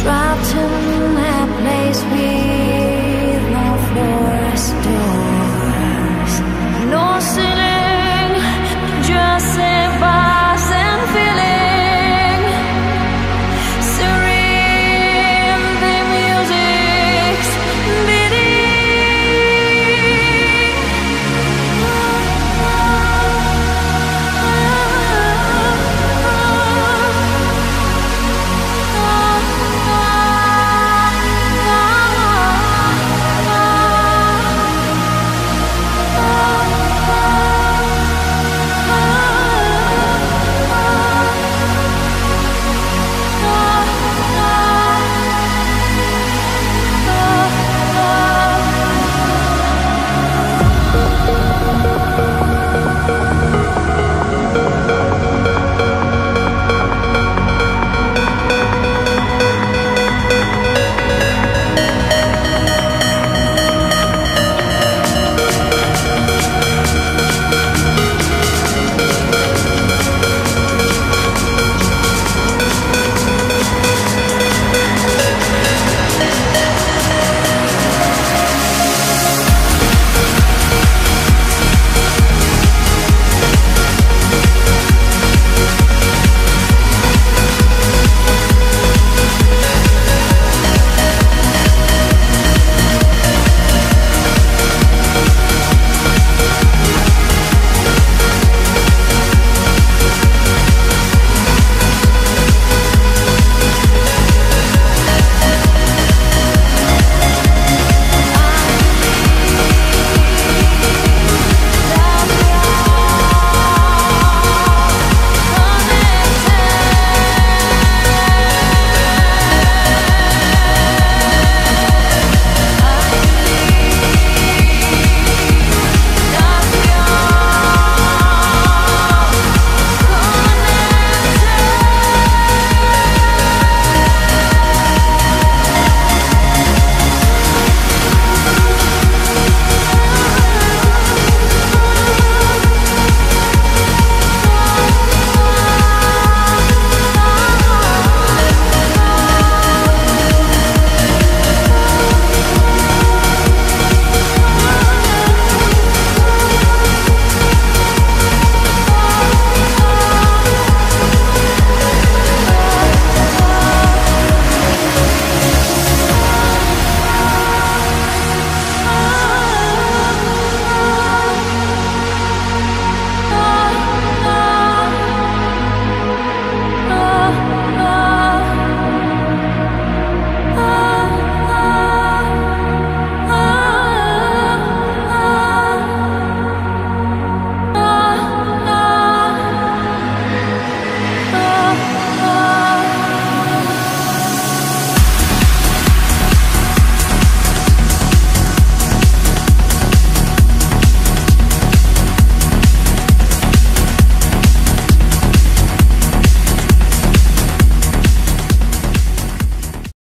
Dropped in that place we